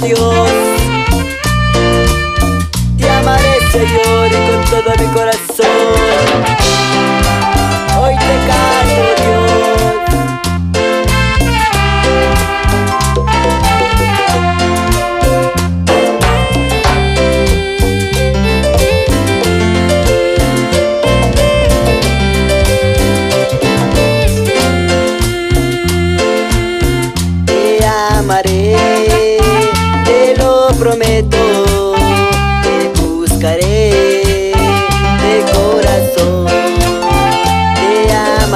Dios. Te amaré, Señor, con todo mi corazón.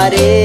amarei.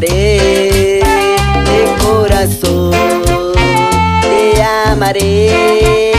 amaré de corazón, te amaré.